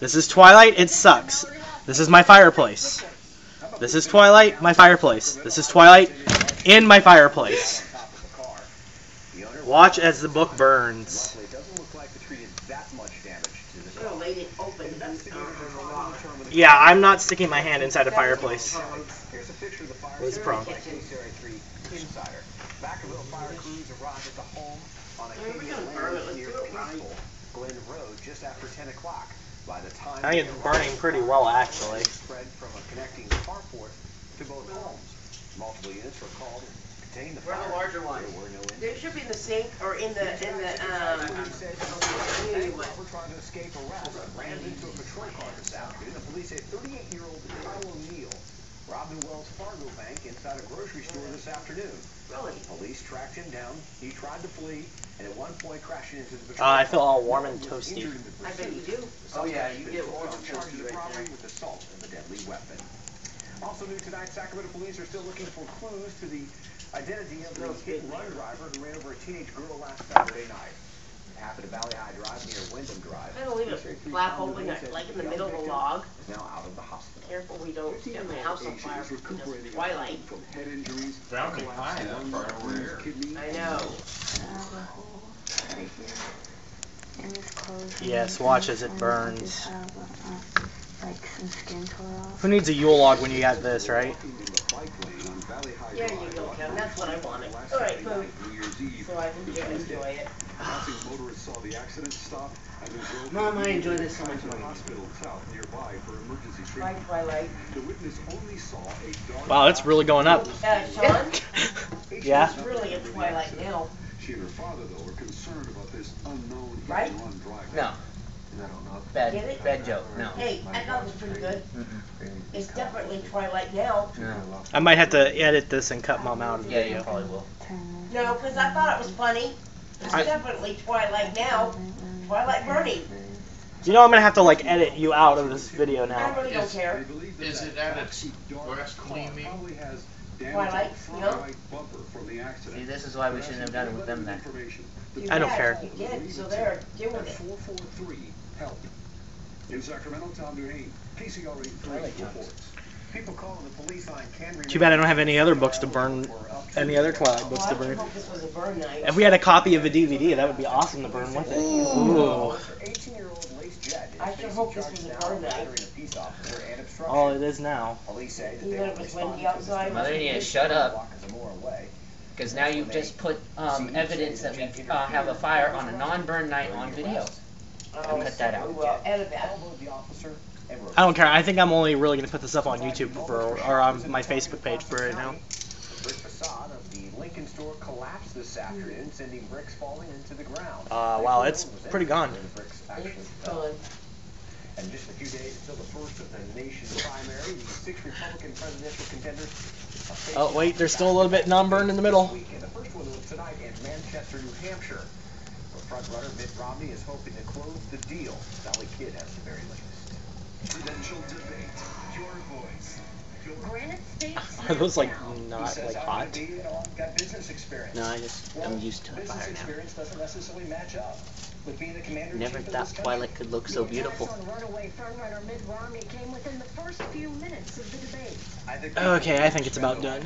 This is Twilight. It sucks. This is my fireplace. This is Twilight. My fireplace. This is Twilight. In my fireplace. Watch as the book burns. It doesn't look like the tree did that much damage to the Should have laid it open and on the rock. Yeah, I'm not sticking my hand inside a fireplace. Here's a picture of the fire What's the problem? by KCRA 3 fire crews arrived at the home on Yeah, we're Acadia gonna burn it. Lane Let's near do it right. Peaceful Glen Road just after 10 o'clock. By the time I think it's burning pretty well, actually. spread from a connecting carport to both homes. Multiple units were called to contain the Where are the larger ones? There were no They should be in the sink or in the, in the, um, community one. We're trying to escape arrest. Ran into a patrol car this afternoon. The police say 38-year-old Kyle O'Neill robbed a Wells Fargo bank inside a grocery store this afternoon. Really? Police tracked him down. He tried to flee, and at one point crashed into the Uh, I feel all warm and toasty. injured in the I bet you do. Oh, yeah, you get warm and charged toasty with right robbery there. with assault of a deadly weapon. Also new tonight, Sacramento police are still looking for clues to the identity of the hit and run driver who ran over a teenage girl last Saturday night. It happened at Valley High Drive near Wyndham Drive. I'm gonna leave it flap open, like in the middle of the log. Now out of the hospital. Careful we don't get my house on fire from this twilight. From head injuries, Found me high that far over here. I know. Yes, watch as it burns. Uh, uh, like some skin tore off. Who needs a Yule log when you got this, right? Walking in the bike lane on Valley High There you go, Kevin. That's what I wanted. All right, move. night, New Year's Eve. So I can enjoy, enjoy it. Motorists saw the accident stop and drove Mom, I enjoy this so much more. hospital south nearby for emergency Bye, treatment. Twilight. The witness only saw a dark. Wow, it's really going up. Uh, Sean, Yeah? it's really a twilight now. She and her father, though, were concerned about this unknown hit Right? and run driver. No, I don't know. bad, Get it? bad joke. No. Hey, I thought it was pretty good. Mm-mm. It's definitely twilight now. No. I might have to edit this and cut mom out of the Yeah, you video. probably will. No, because I thought it was funny. It's I- definitely twilight now. Twilight burning. You know I'm gonna have to like edit you out of this video now? I now. really don't Is- care. believe that Is that it at its backseat dark worst car gleaming? Probably Twilight, on the front you know? from the accident. See, this is why we shouldn't have done it with them then. Information. You I don't care. You did, so there, deal with it. 443 help. In Sacramento, Tom DuHain, KCRA 3 I like Tom's. reports. People calling the police line can Too bad I don't have any other books to burn, for up to any other Twilight oh, books to burn. hope this was a burn night. If we had a copy of a DVD, that would be awesome to burn with it. Ooh. I sure hope this was a now burn of night. battering a peace officer and obstruction. Oh, it is now. Police say that Even if it's windy responding outside, Mother, you need to shut up. block of Zamora Way. Because now you've just put um, evidence that we uh, have a fire on a non-burn night on video. Oh, cut that out. Well, edit that. Elbowed the officer and wrote I don't care. I think I'm only really gonna put this up on YouTube for or on my Facebook page for right now. The brick facade of the Lincoln store collapsed this afternoon, sending bricks falling into the ground. Uh, wow, it's pretty gone. The bricks actually It's fell. gone. And just a few days until the first of the nation's primary, the six Republican presidential contenders Oh wait, there's still a little bit non-burned in the middle. this weekend. The first one was tonight in Manchester, New Hampshire. The frontrunner Mitt Romney is hoping to close the deal. Sally Kidd has the very latest. Presidential debate. Your voice. Your Granite State. Are those like not like hot? be, you know, I've got business experience. No, I just Well, I'm used to the business fire now. experience doesn't necessarily match up with being the commander Never chief of thought this. Twilight could look so beautiful. The attacks on runaway frontrunner Mitt Romney came within the first few minutes of the debate. I think Okay, I think it's about done.